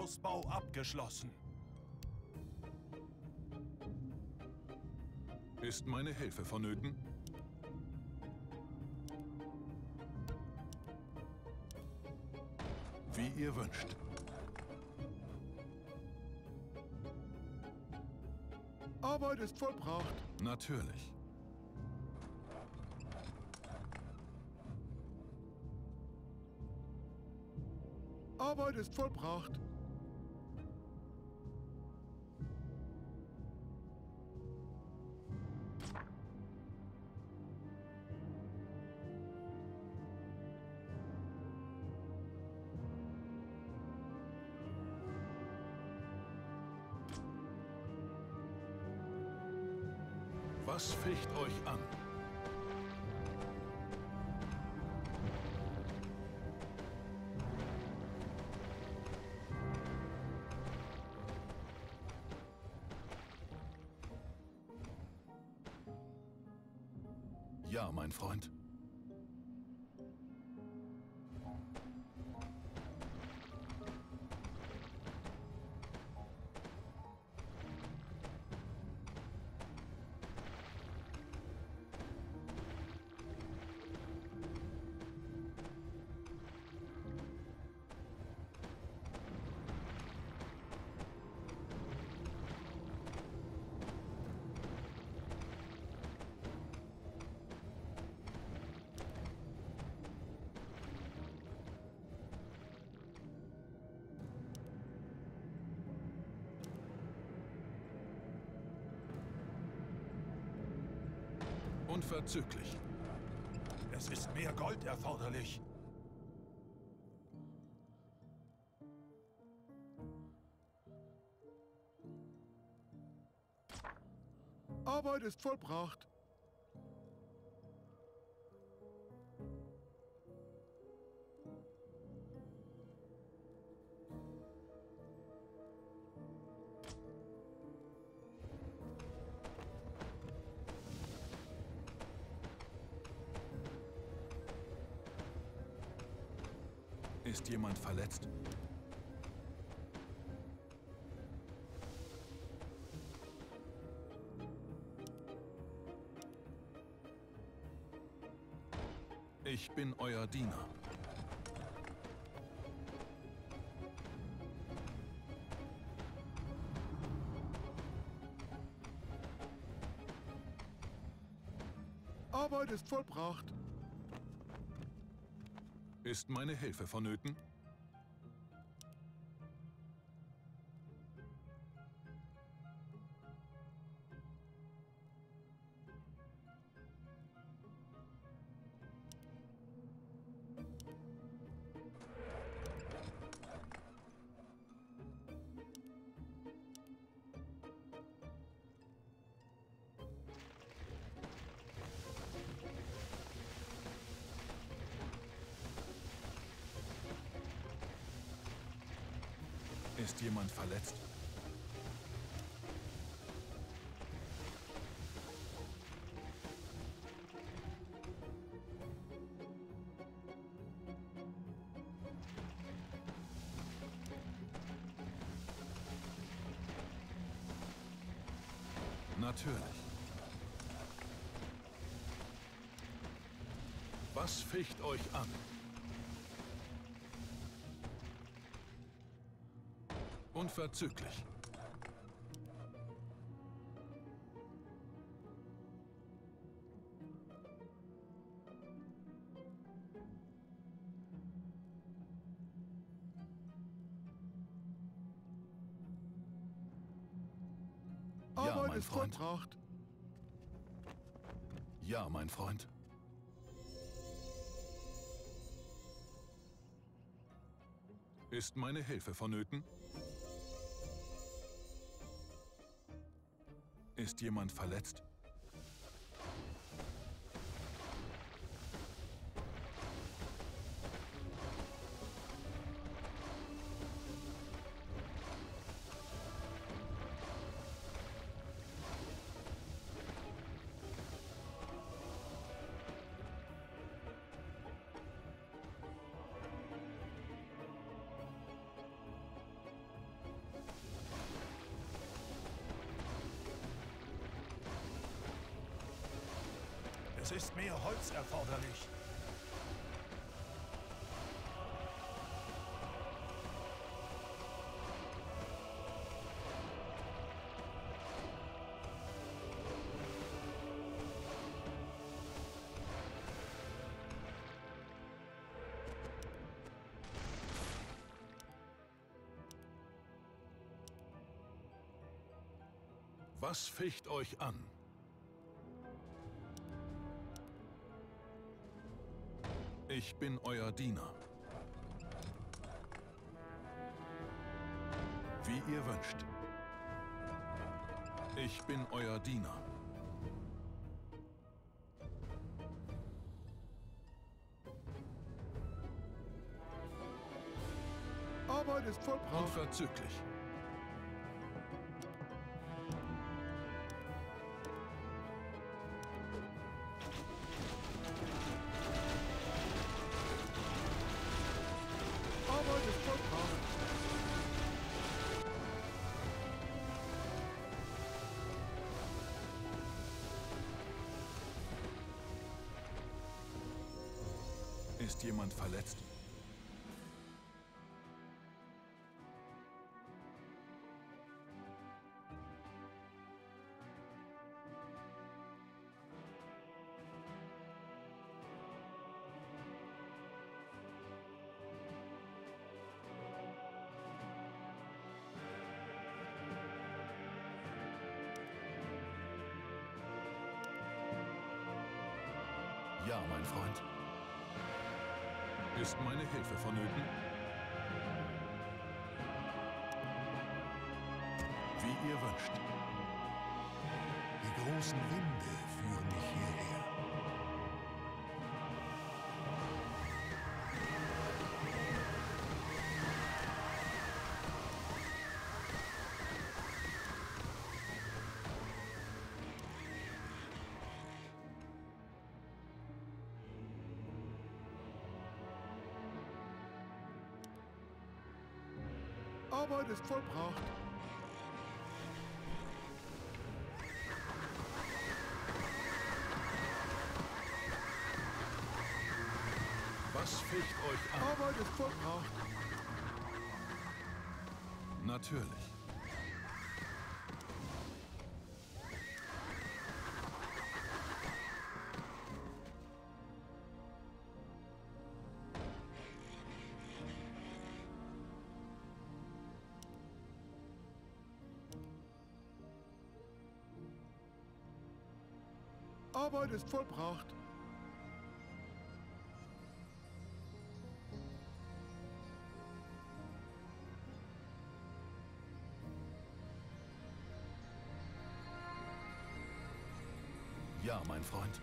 Ausbau abgeschlossen. Ist meine Hilfe vonnöten? Wie ihr wünscht. Arbeit ist vollbracht. Natürlich. Arbeit ist vollbracht. Unverzüglich. Es ist mehr Gold erforderlich. Arbeit ist vollbracht. Jemand verletzt? Ich bin euer Diener. Arbeit ist vollbracht. Ist meine Hilfe vonnöten? Jemand verletzt? Natürlich. Was ficht euch an? Unverzüglich. Arbeit mein Freund. vollbracht. Ja, mein Freund. Ist meine Hilfe vonnöten? Ist jemand verletzt? Erforderlich. Was ficht euch an? Ich bin euer Diener. Wie ihr wünscht. Ich bin euer Diener. Arbeit ist vollbracht. Unverzüglich. Ist jemand verletzt? Wie ihr wünscht. Die großen Winde führen mich hierher. Arbeit ist vollbracht. Ist vollbracht. Natürlich. Arbeit ist vollbracht. Ja, mein Freund.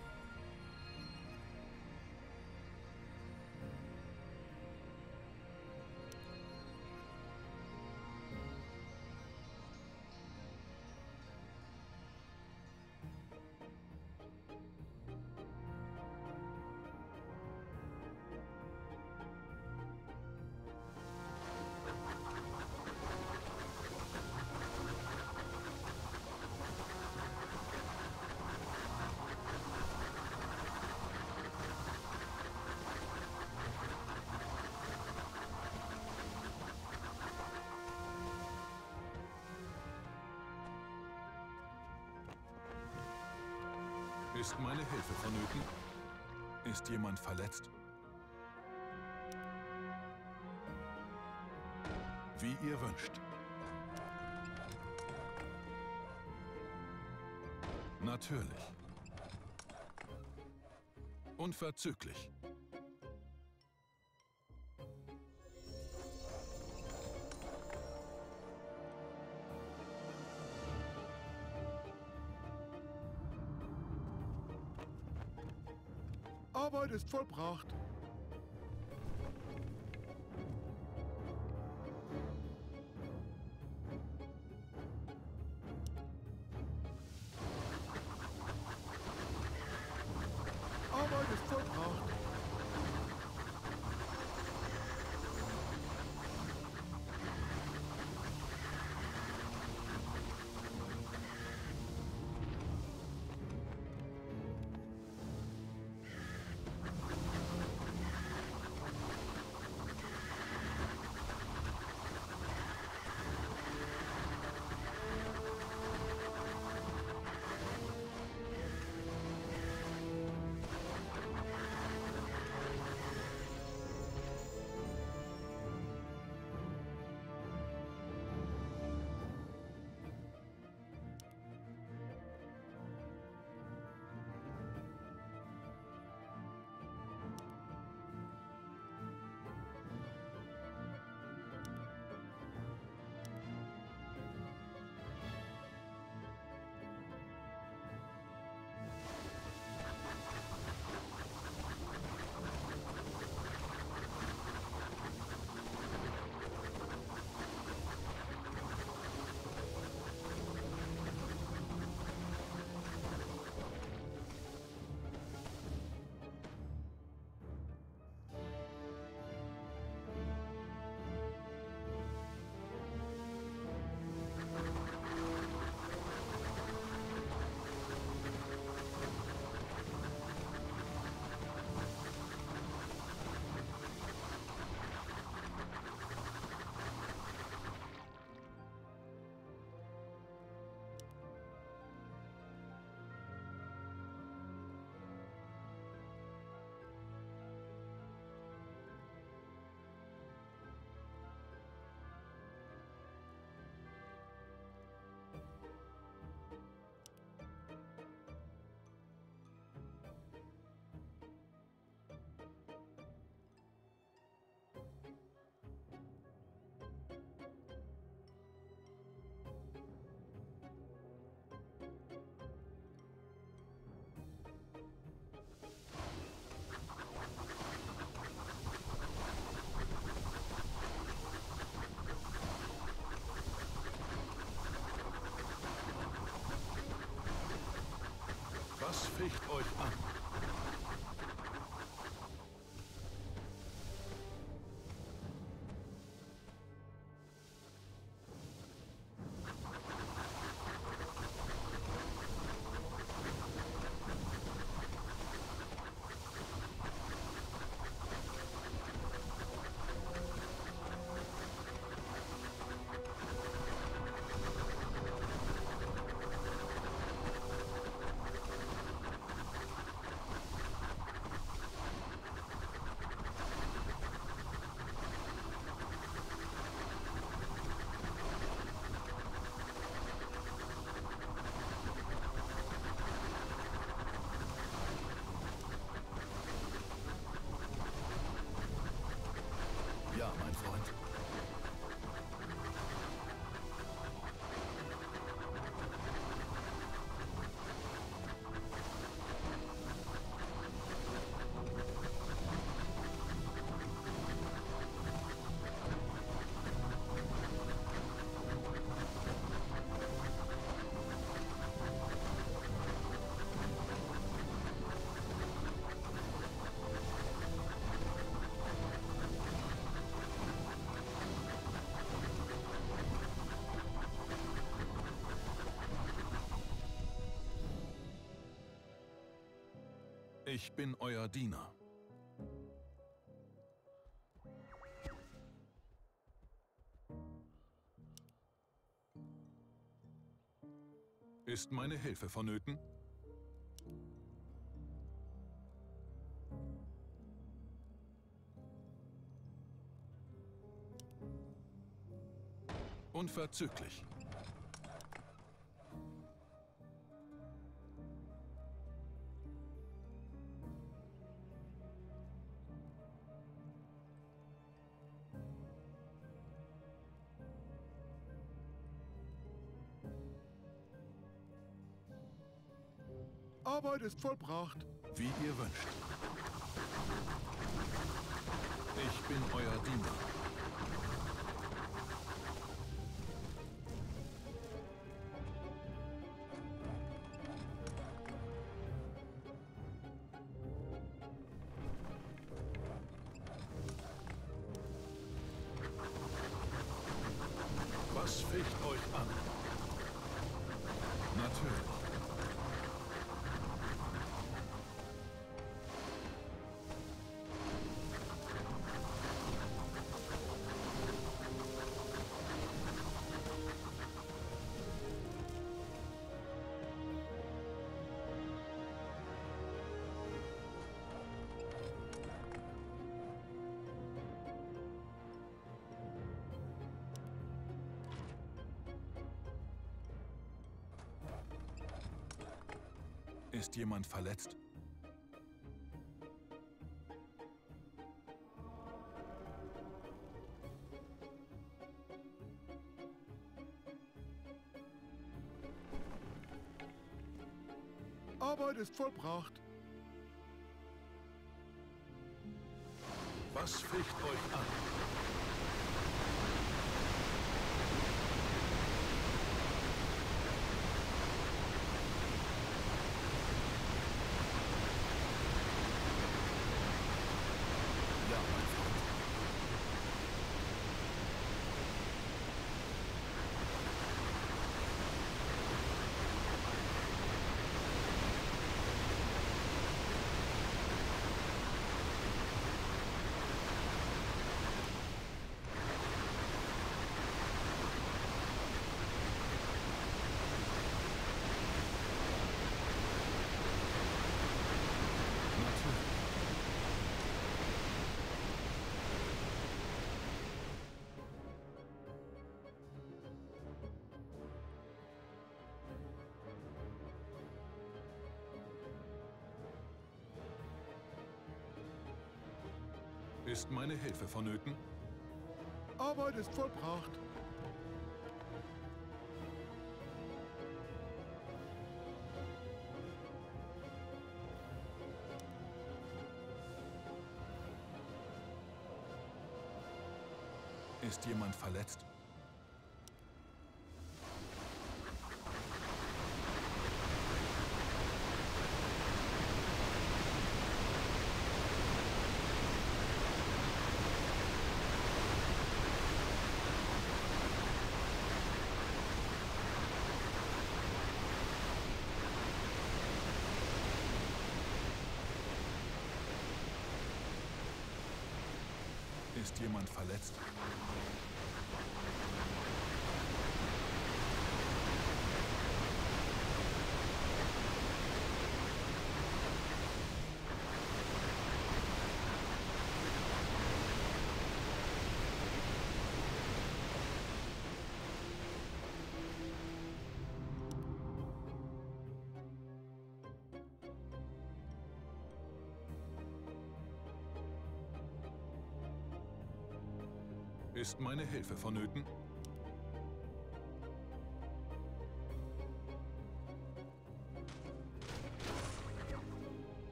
Ist meine Hilfe vonnöten? Ist jemand verletzt? Wie ihr wünscht. Natürlich. Unverzüglich. Ist vollbracht. Das ficht euch an? Ich bin euer Diener. Ist meine Hilfe vonnöten? Unverzüglich. Arbeit ist vollbracht. Wie ihr wünscht. Ich bin euer Diener. Was ficht Ist jemand verletzt? Arbeit ist vollbracht. Was ficht euch Ist meine Hilfe vonnöten? Arbeit ist vollbracht. Ist jemand verletzt? Ist jemand verletzt? Ist meine Hilfe vonnöten?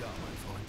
Ja, mein Freund.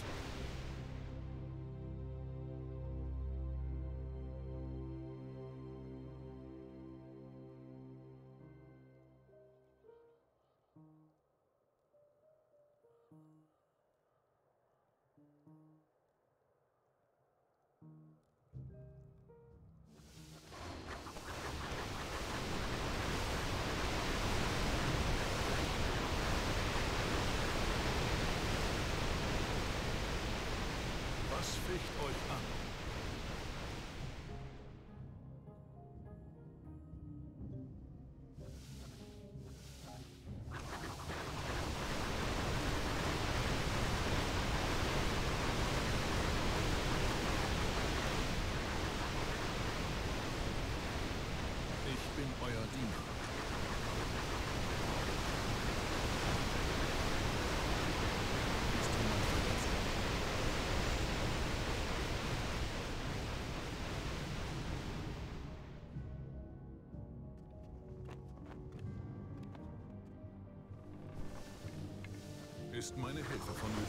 Ist meine Hilfe vonnöten?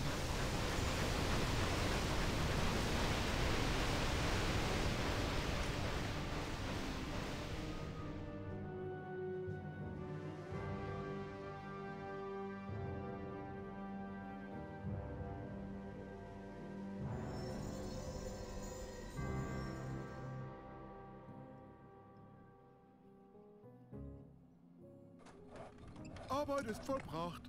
Arbeit ist vollbracht.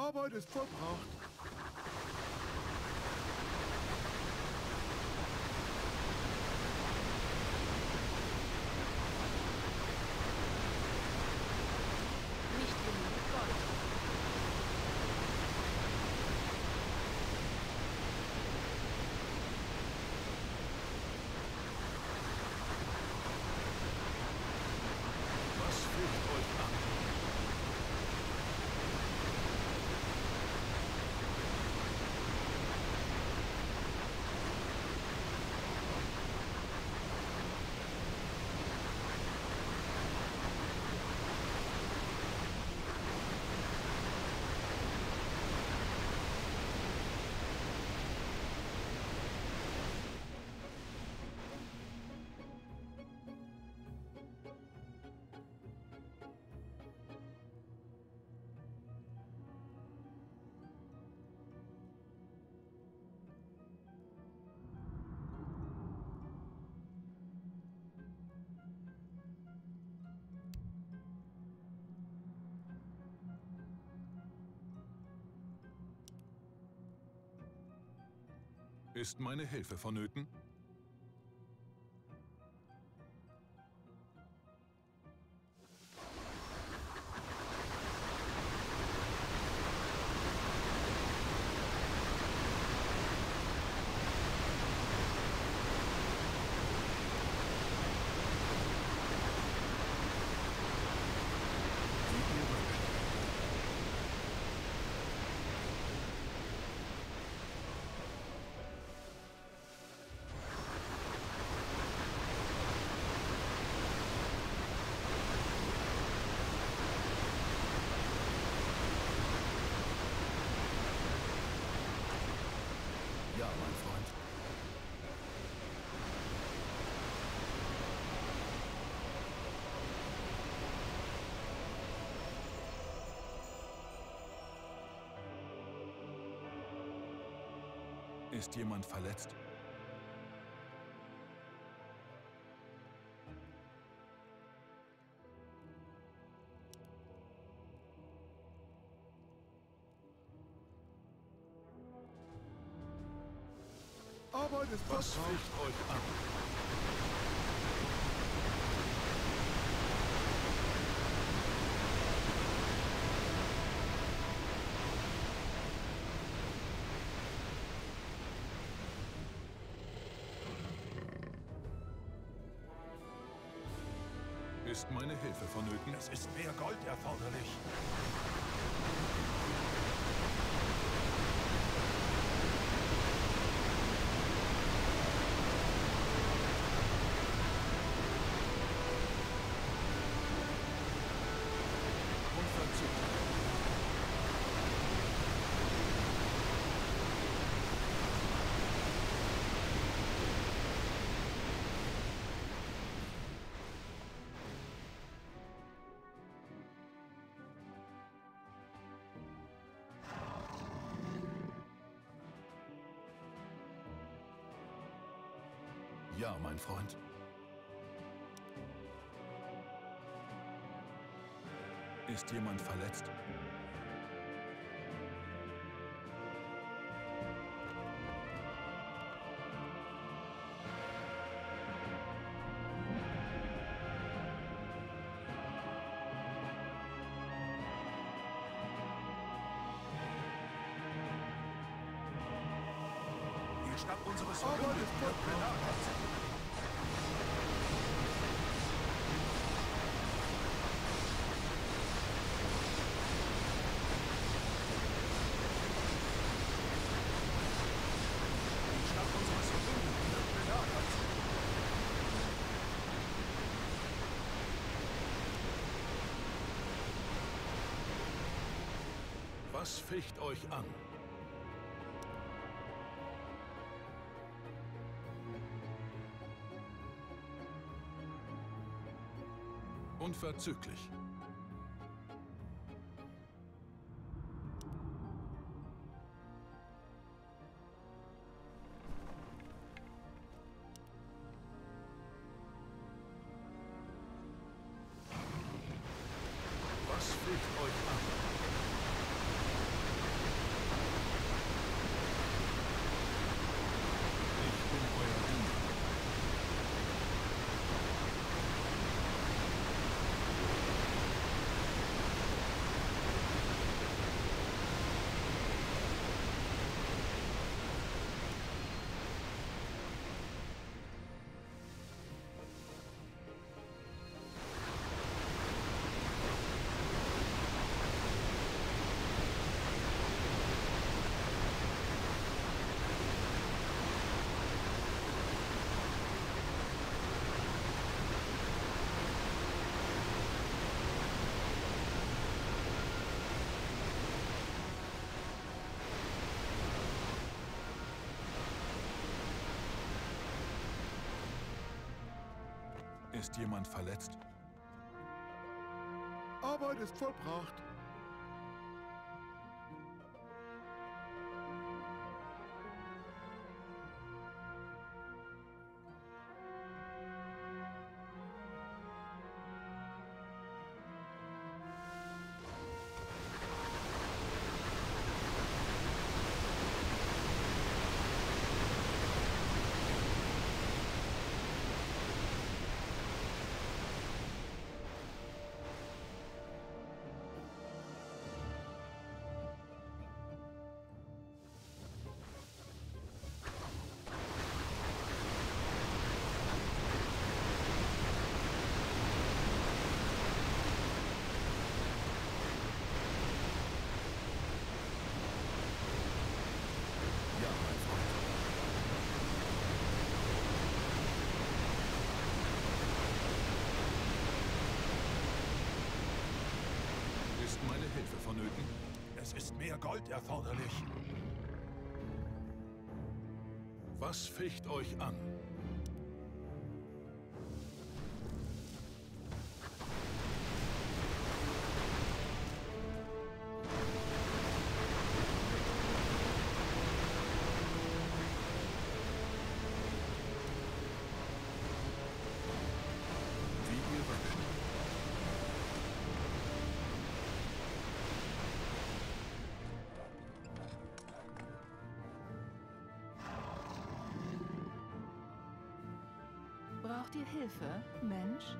Arbeit ist vollbracht. Ist meine Hilfe vonnöten? Ist jemand verletzt? Arbeit ist Was euch an? Ist meine Hilfe vonnöten? Es ist mehr Gold erforderlich. Ja, mein Freund. Ist jemand verletzt? Was ficht euch an? Unverzüglich. Ist jemand verletzt? Arbeit ist vollbracht. vonnöten. Es ist mehr Gold erforderlich. Was ficht euch an? Hilfe, Mensch?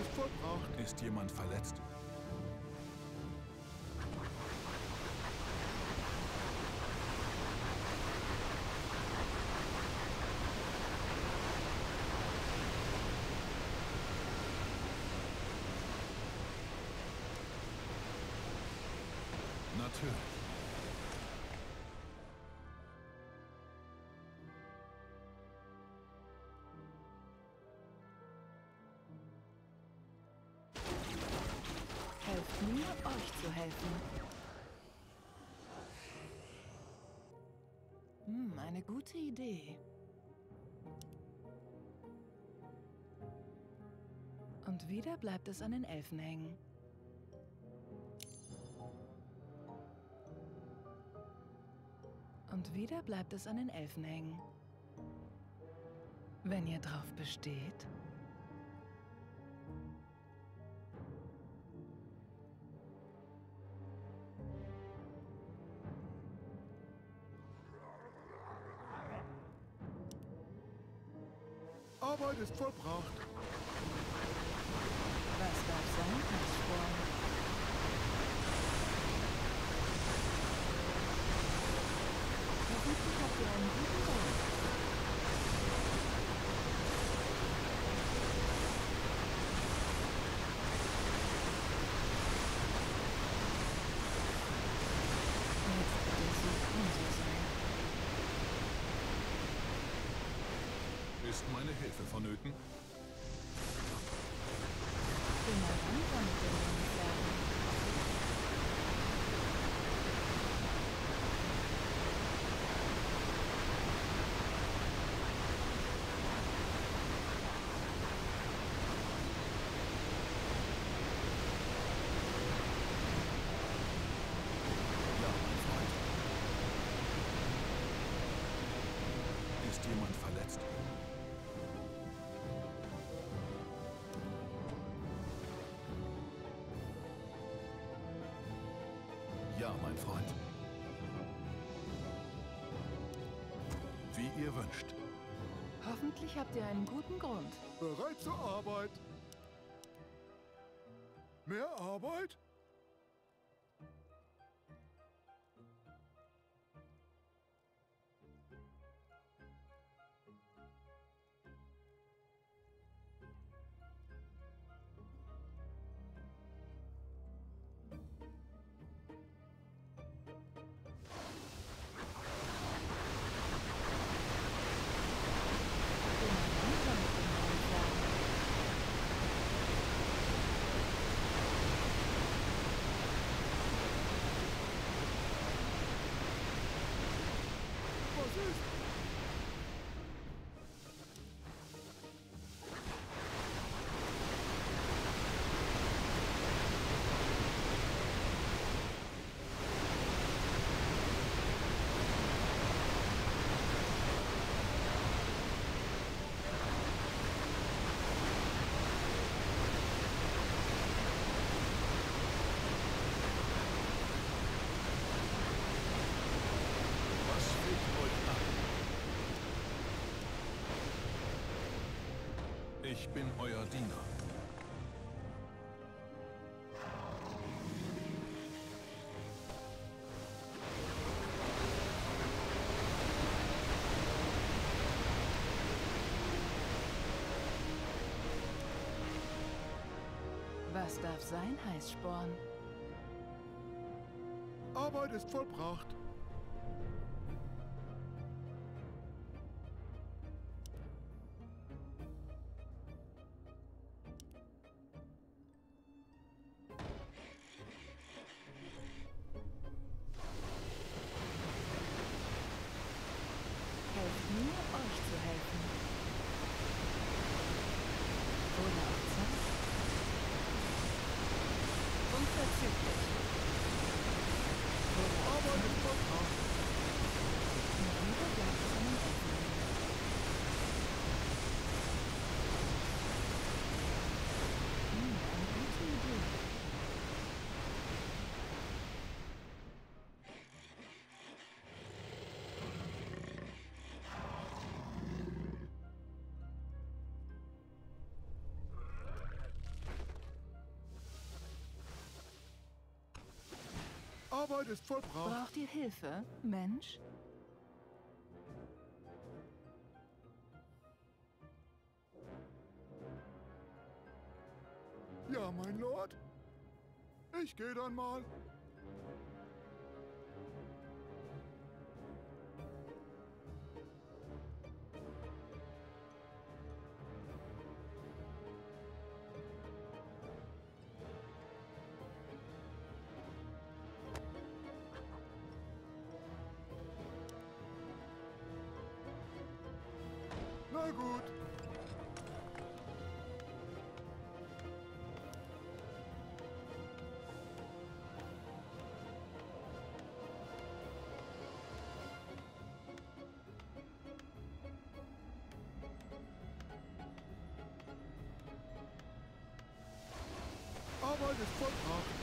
Ist vollbracht. Ist jemand verletzt? Natürlich. Euch zu helfen. Hm, eine gute Idee. Und wieder bleibt es an den Elfen hängen. Und wieder bleibt es an den Elfen hängen. Wenn ihr drauf besteht. Ist vollbracht. Ja, mein Freund. Wie ihr wünscht. Hoffentlich habt ihr einen guten Grund. Bereit zur Arbeit. Mehr Arbeit? Ich bin euer Diener. Was darf sein, Heißsporn? Arbeit ist vollbracht. Arbeit ist vollbracht. Braucht ihr Hilfe, Mensch? Ja, mein Lord. Ich gehe dann mal. Arbeit ist vollbracht.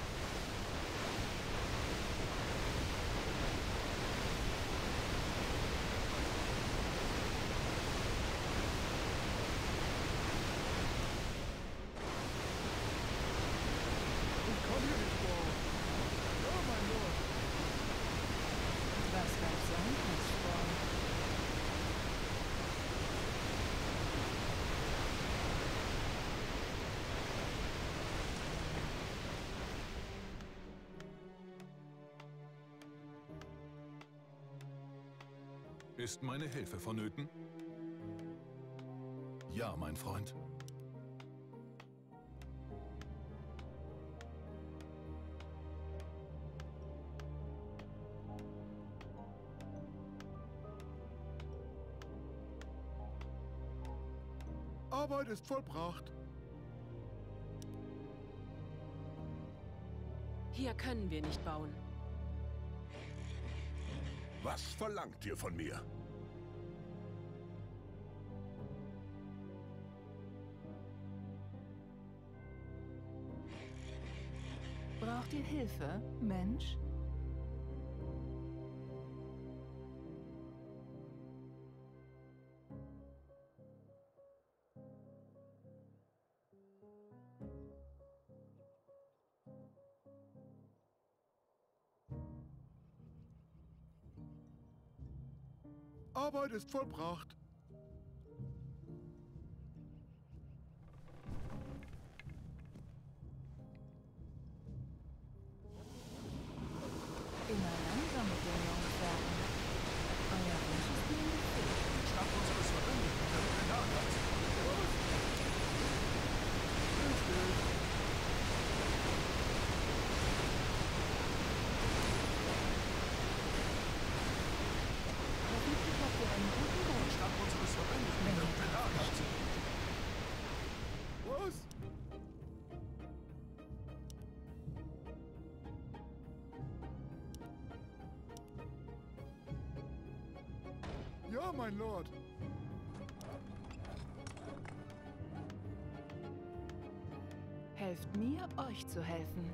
Ist meine Hilfe vonnöten? Ja, mein Freund. Arbeit ist vollbracht. Hier können wir nicht bauen. Was verlangt ihr von mir? Braucht ihr Hilfe, Mensch? Arbeit ist vollbracht. Lord. Helft mir, euch zu helfen.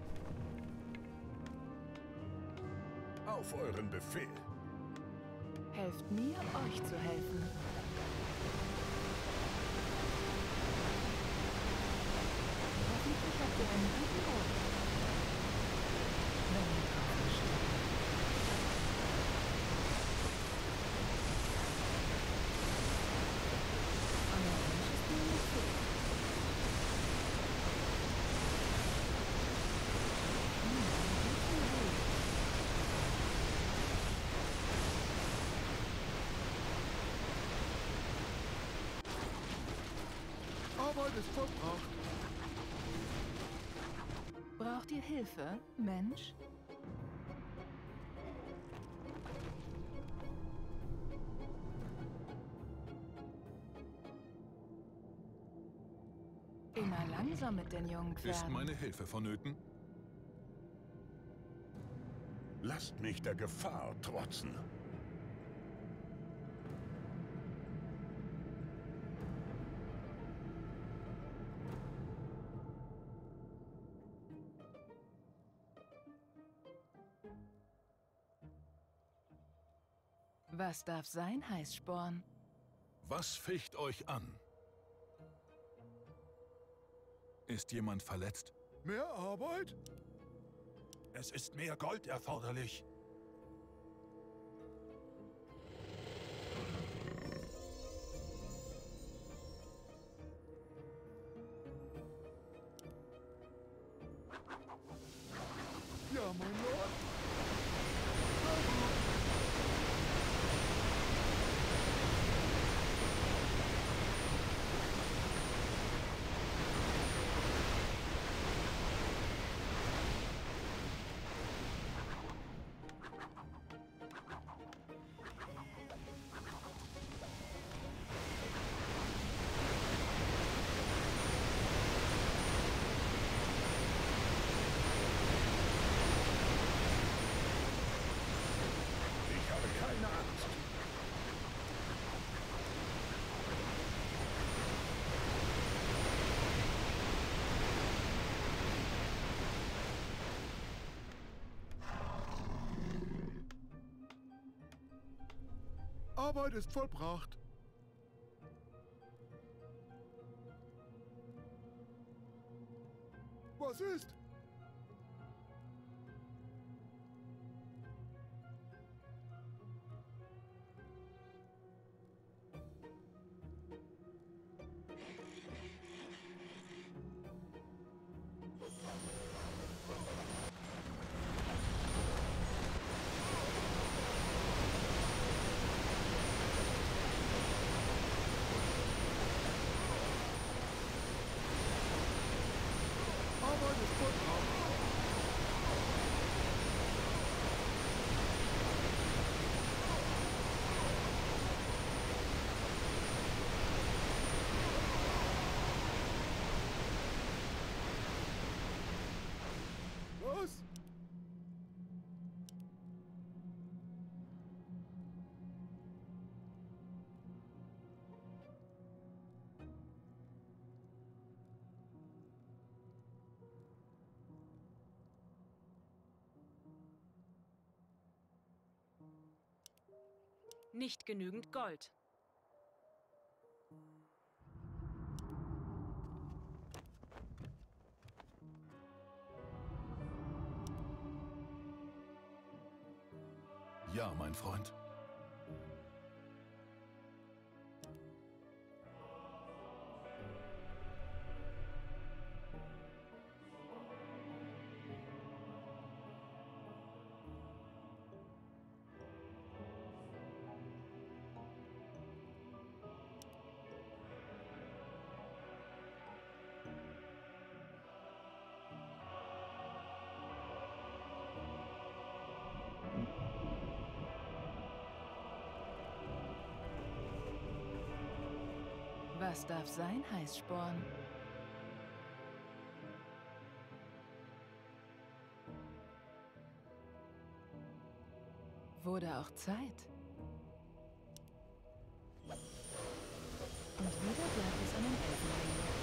Auf euren Befehl. Helft mir, euch zu helfen. Offensichtlich habt ihr einen guten Grund. Wenn ihr drauf besteht. Euer Wunsch ist mir Befehl. Hm, gute Idee. Arbeit ist vollbracht. Braucht ihr Hilfe, Mensch? Immer langsam mit den jungen Ist Pferden. meine Hilfe vonnöten? Lasst mich der Gefahr trotzen. Was darf sein, Heißsporn? Was ficht euch an? Ist jemand verletzt? Mehr Arbeit? Es ist mehr Gold erforderlich. Arbeit ist vollbracht. Was ist? Nicht genügend Gold. Ja, mein Freund. Was darf sein, Heißsporn? Wurde auch Zeit. Und wieder bleibt es an den Elfenringen.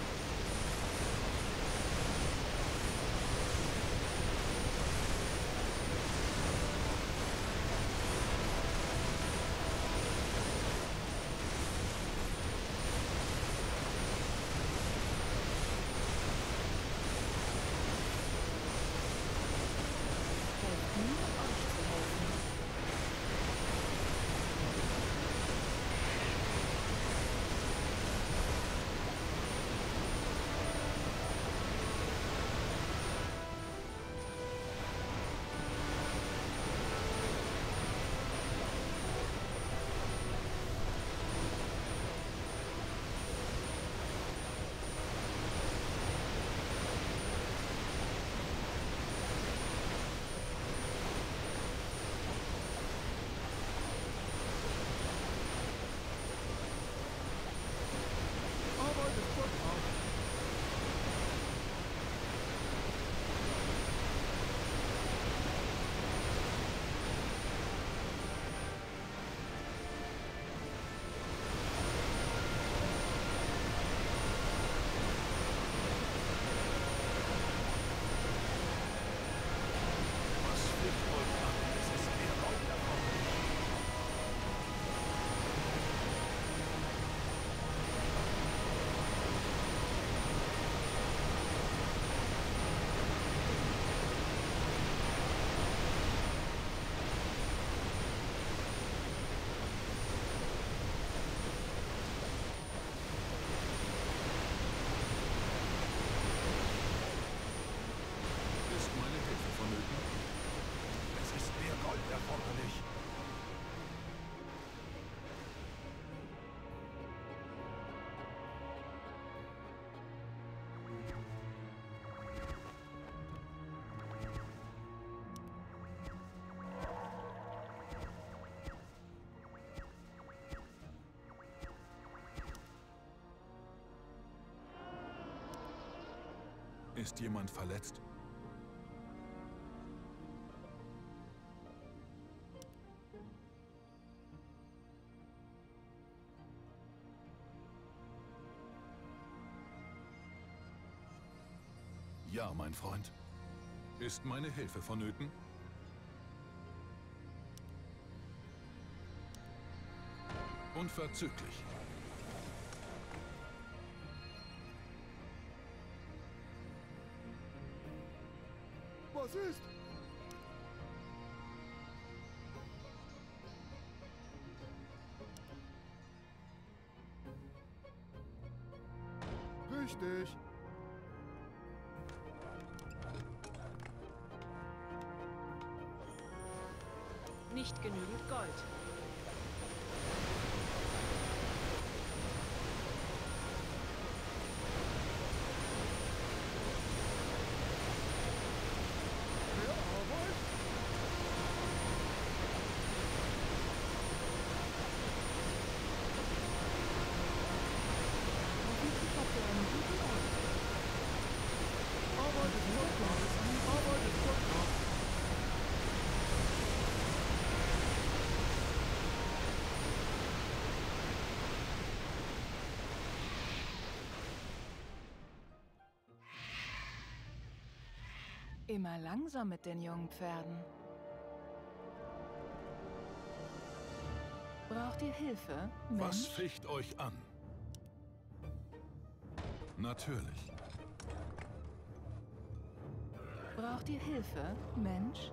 Ist jemand verletzt? Ja, mein Freund. Ist meine Hilfe vonnöten? Unverzüglich. Was ist? Richtig. Nicht genügend Gold. Mehr Arbeit? Hoffentlich habt ihr einen guten Ort. Arbeit ist vollbracht. Arbeit ist vollbracht. Immer langsam mit den jungen Pferden. Braucht ihr Hilfe, Was Mensch? ficht euch an? Natürlich. Braucht ihr Hilfe, Mensch?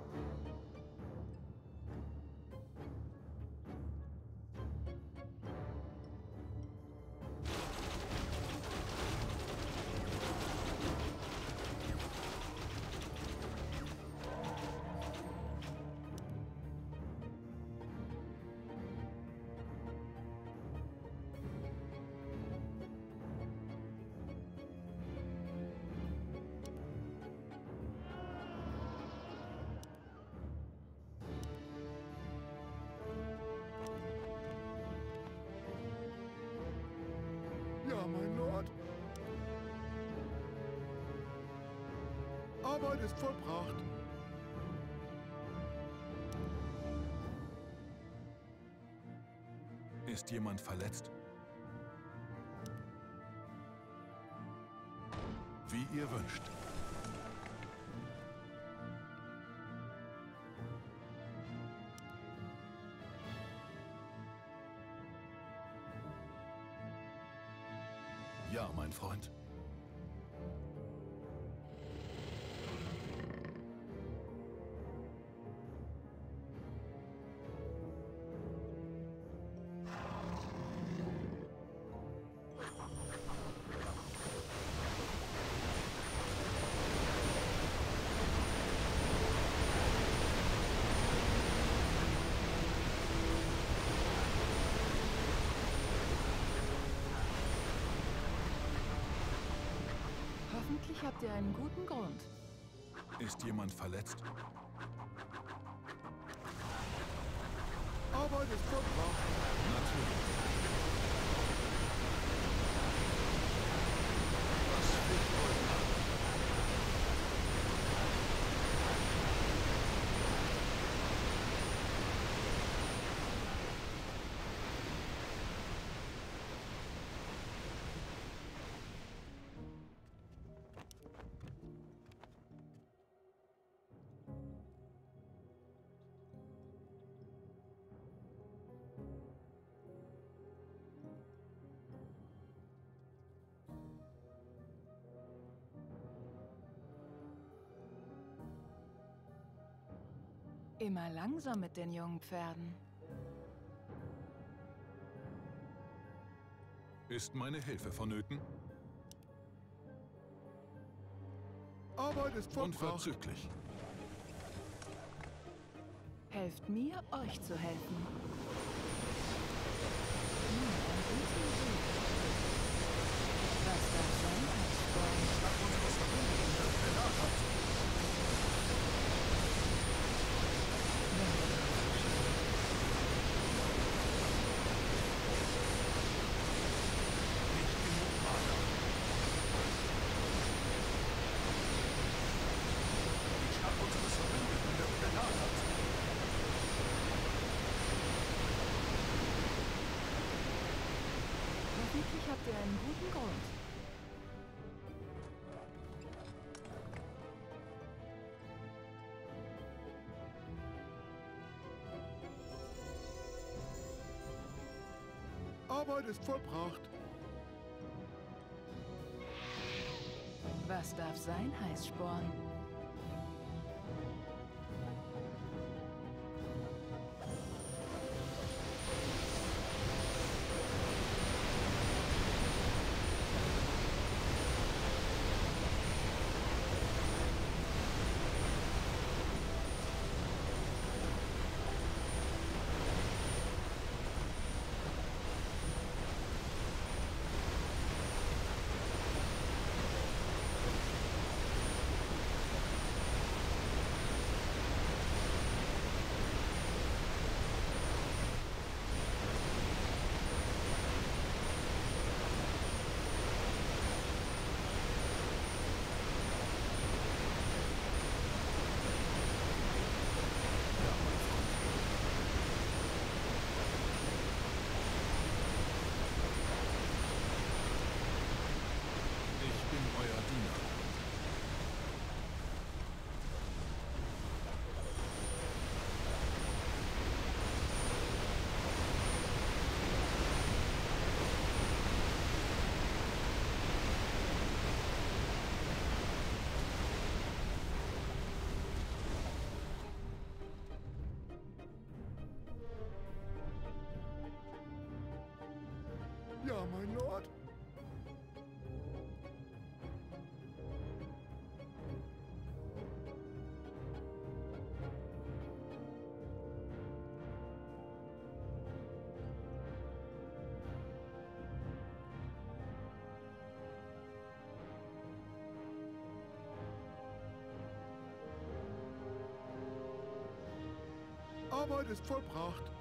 Ist jemand verletzt? Wie ihr wünscht. Ja, mein Freund. Hoffentlich habt ihr einen guten Grund. Ist jemand verletzt? Arbeit ist vollbracht. Immer langsam mit den jungen Pferden. Ist meine Hilfe vonnöten? Arbeit ist. Unverzüglich. Helft mir, euch zu helfen. Hm, Arbeit ist vollbracht. Was darf sein, Heißsporn? Mein Lord. Arbeit ist vollbracht.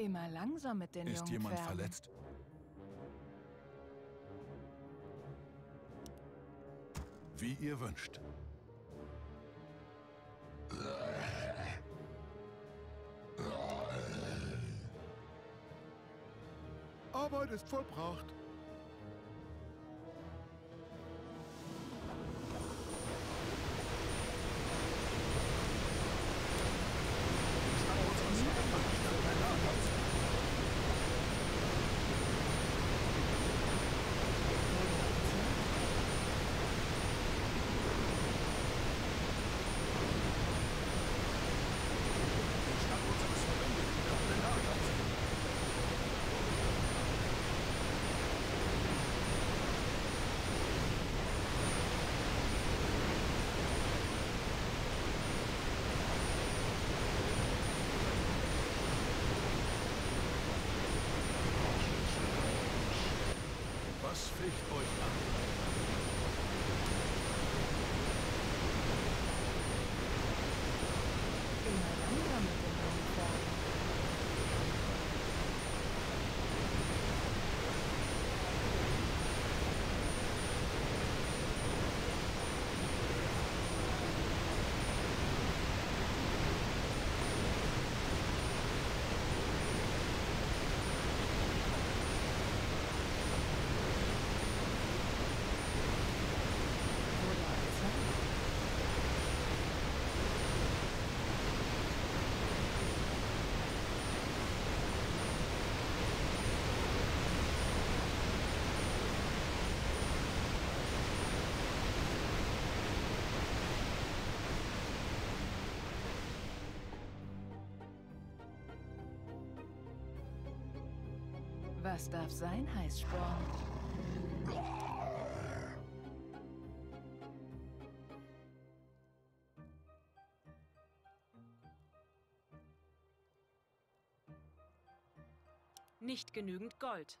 Immer langsam mit den Ist jemand Pferden. verletzt? Wie ihr wünscht. Arbeit ist vollbracht. Was darf sein, Heißsporn? Nicht genügend Gold.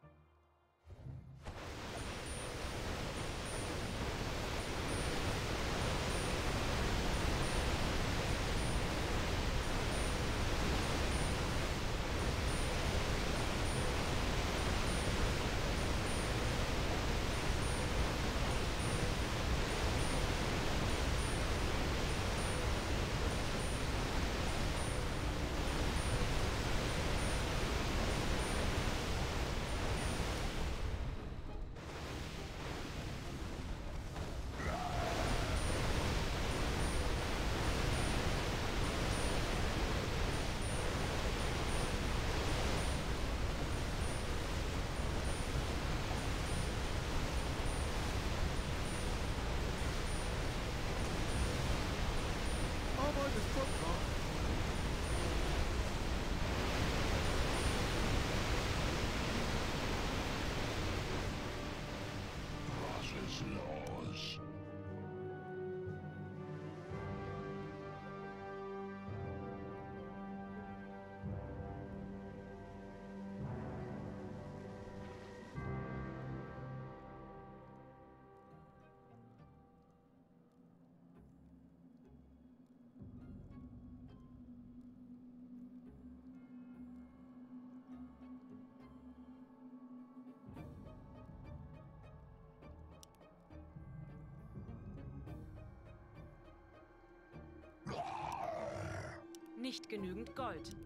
Nicht genügend Gold.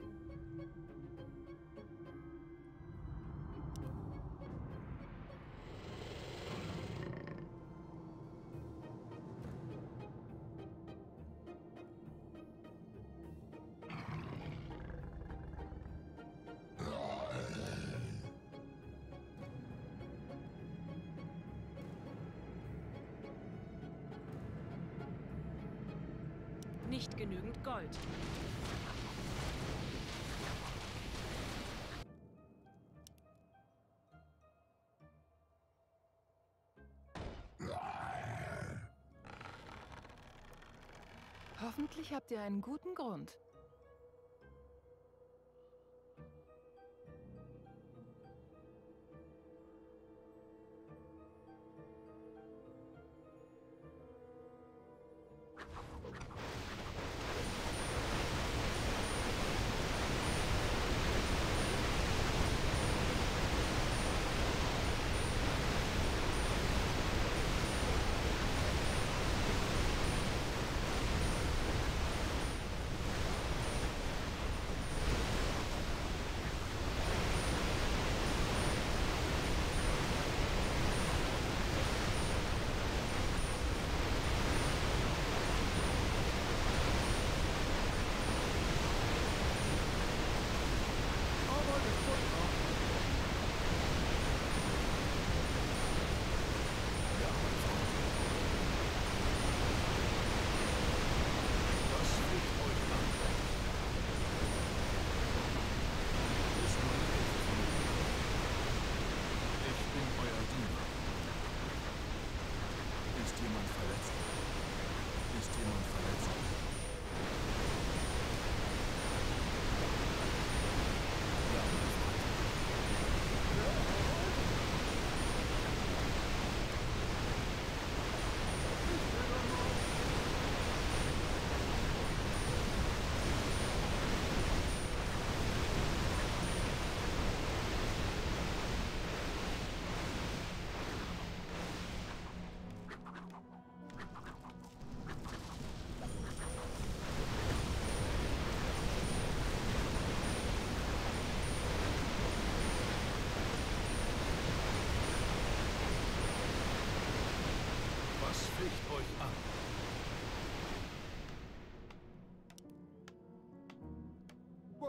Nicht genügend Gold. Hoffentlich habt ihr einen guten Grund.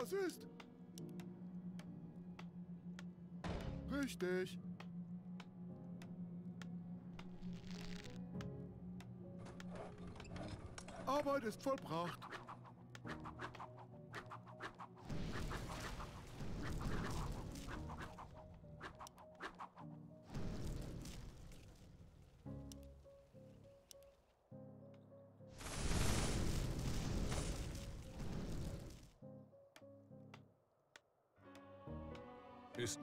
Was ist? Richtig. Arbeit ist vollbracht.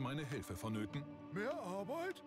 meine Hilfe vonnöten. Mehr Arbeit?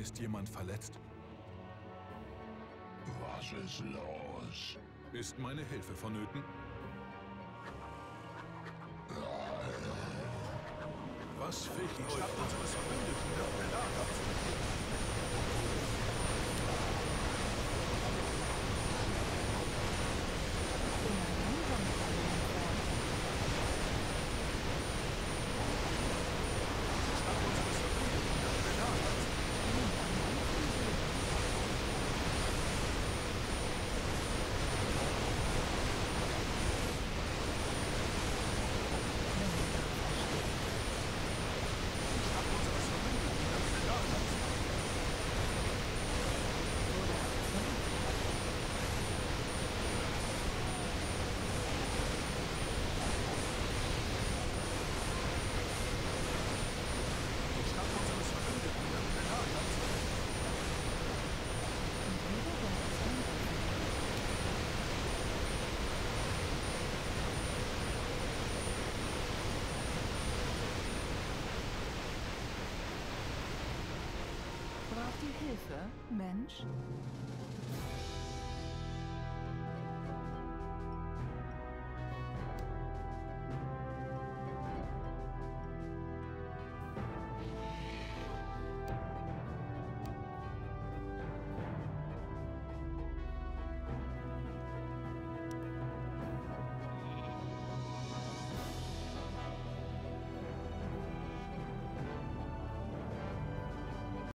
Ist jemand verletzt? Was ist los? Ist meine Hilfe vonnöten? Was fehlt euch? Mensch?